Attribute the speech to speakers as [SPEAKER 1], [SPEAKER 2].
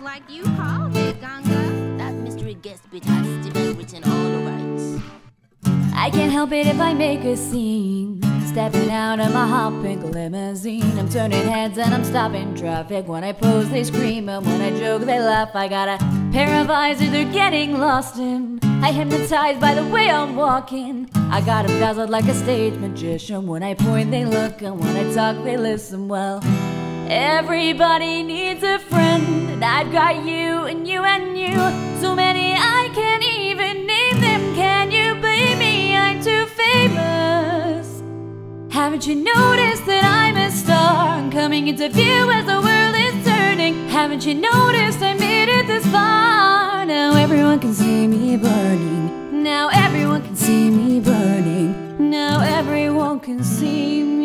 [SPEAKER 1] like you called it, Ganga.
[SPEAKER 2] That mystery guest bit has still been written all over it.
[SPEAKER 3] I can't help it if I make a scene. Stepping out of my hot pink limousine. I'm turning heads and I'm stopping traffic. When I pose, they scream, and when I joke, they laugh. I got a pair of eyes that they're getting lost in. I hypnotized by the way I'm walking. I got them dazzled like a stage magician. When I point, they look, and when I talk, they listen well. Everybody needs a friend, I've got you and you and you. So many I can't even name them. Can you blame me? I'm too famous. Haven't you noticed that I'm a star? I'm coming into view as the world is turning. Haven't you noticed I made it this far? Now everyone can see me burning. Now everyone can see me burning. Now everyone can see me